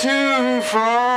too far.